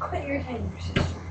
Quit irritating your sister.